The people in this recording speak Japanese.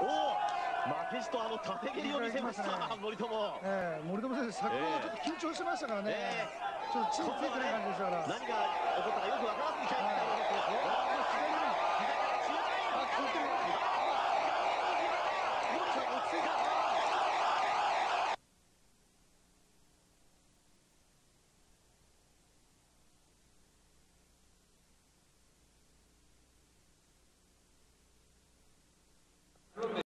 お負けじとあの縦蹴りを見せました、森友、えー、森友選手先ほどちょっと緊張してましたからね、えー、ちょっとチームついてない感じでしたから。